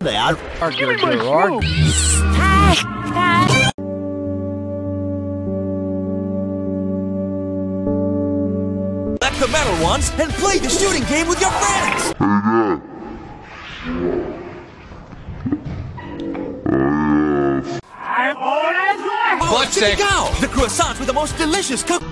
They are. Give me my smoke. The metal ones and play the shooting game with your friends! I'm all as well. Oh, check it out! The croissants with the most delicious cook...